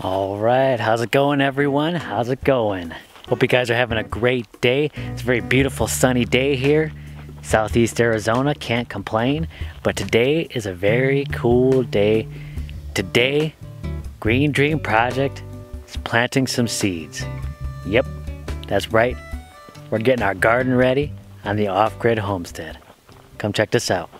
All right, how's it going everyone? How's it going? Hope you guys are having a great day. It's a very beautiful sunny day here. Southeast Arizona, can't complain. But today is a very cool day. Today, Green Dream Project is planting some seeds. Yep, that's right. We're getting our garden ready on the off-grid homestead. Come check this out.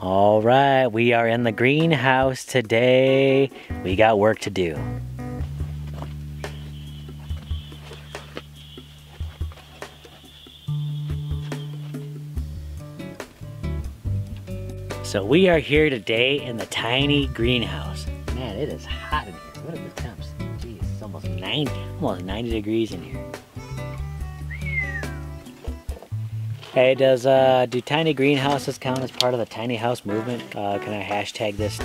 All right, we are in the greenhouse today. We got work to do. So we are here today in the tiny greenhouse. Man, it is hot in here. What are the temps? Geez, it's almost 90, almost 90 degrees in here. Hey, does uh, do tiny greenhouses count as part of the tiny house movement? Uh, can I hashtag this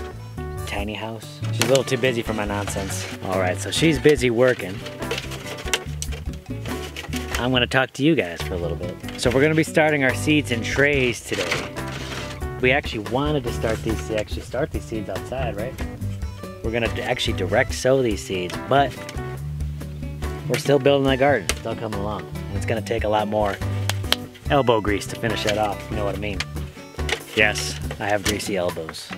tiny house? She's a little too busy for my nonsense. All right, so she's busy working. I'm gonna talk to you guys for a little bit. So we're gonna be starting our seeds in trays today. We actually wanted to start these, to actually start these seeds outside, right? We're gonna actually direct sow these seeds, but we're still building the garden, still coming along. And it's gonna take a lot more elbow grease to finish that off, you know what I mean. Yes, I have greasy elbows.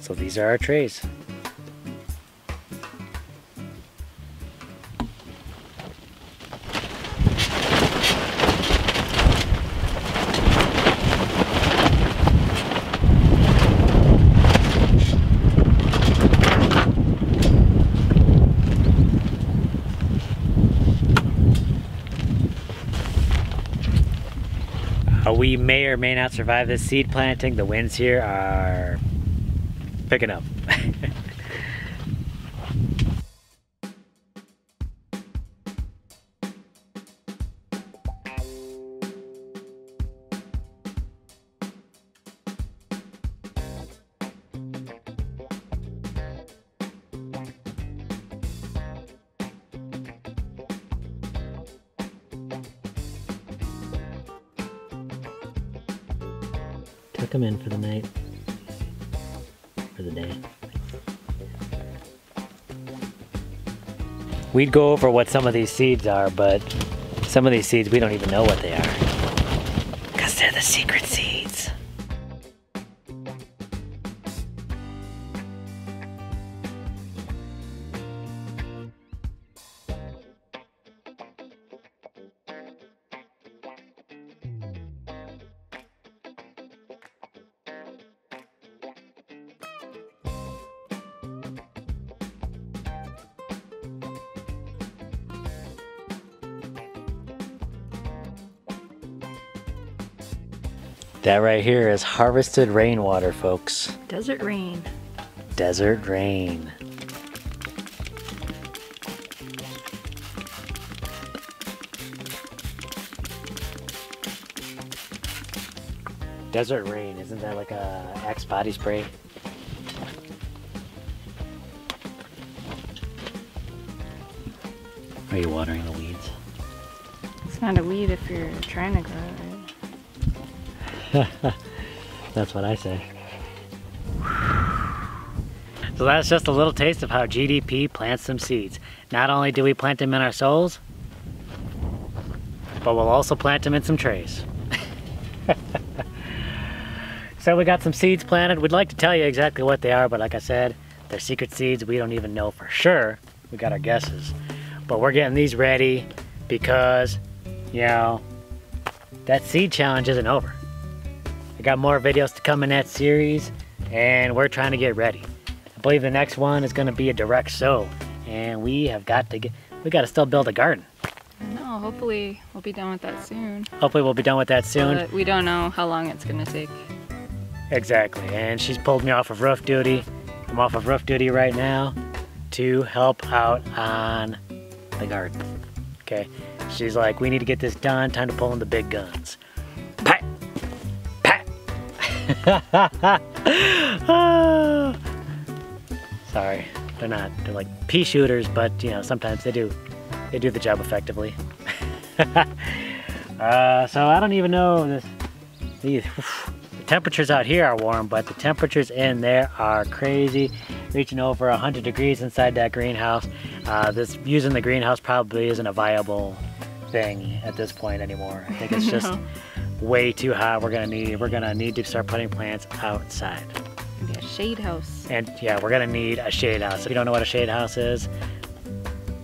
So these are our trays. Uh, we may or may not survive this seed planting. The winds here are picking up. Took them in for the night. For the day. We'd go over what some of these seeds are, but some of these seeds we don't even know what they are. Because they're the secret seeds. That right here is harvested rainwater, folks. Desert rain. Desert rain. Desert rain, isn't that like a Axe body spray? Are you watering the weeds? It's not a weed if you're trying to grow it, right? That's what I say. So that's just a little taste of how GDP plants some seeds. Not only do we plant them in our souls, but we'll also plant them in some trays. so we got some seeds planted. We'd like to tell you exactly what they are, but like I said, they're secret seeds. We don't even know for sure. We got our guesses. But we're getting these ready because, you know, that seed challenge isn't over. I got more videos to come in that series, and we're trying to get ready. I believe the next one is going to be a direct sow, and we have got to get, we got to still build a garden. No, hopefully we'll be done with that soon. Hopefully we'll be done with that soon. But we don't know how long it's gonna take. Exactly, and she's pulled me off of roof duty. I'm off of roof duty right now to help out on the garden. Okay, she's like, we need to get this done. Time to pull in the big guns. Sorry, they're not they're like pea shooters, but you know sometimes they do they do the job effectively. uh, so I don't even know this. These the temperatures out here are warm, but the temperatures in there are crazy, reaching over 100 degrees inside that greenhouse. Uh, this using the greenhouse probably isn't a viable thing at this point anymore. I think it's just No. way too hot. We're gonna need we're gonna need to start putting plants outside. A shade house. And yeah, we're gonna need a shade house. If you don't know what a shade house is,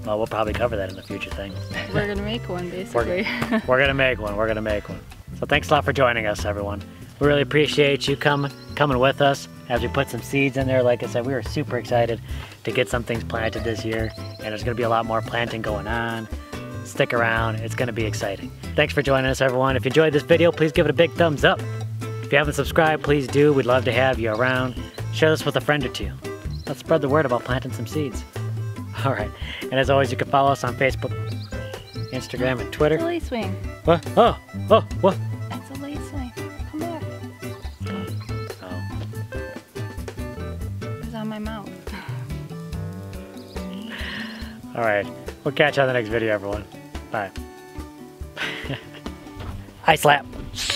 well, we'll probably cover that in the future thing. We're gonna make one basically. We're gonna make one. We're gonna make one. So thanks a lot for joining us, everyone. We really appreciate you coming coming with us as we put some seeds in there. Like I said, we were super excited to get some things planted this year, and there's gonna be a lot more planting going on. Stick around. It's gonna be exciting. Thanks for joining us, everyone. If you enjoyed this video, please give it a big thumbs up. If you haven't subscribed, please do. We'd love to have you around. Share this with a friend or two. Let's spread the word about planting some seeds. All right. And as always, you can follow us on Facebook, Instagram, and it's a Twitter. lace wing. What? Oh, oh, what? It's a lace wing. Come back. Oh. It was on my mouth. All right. We'll catch you on the next video, everyone. Eye slap.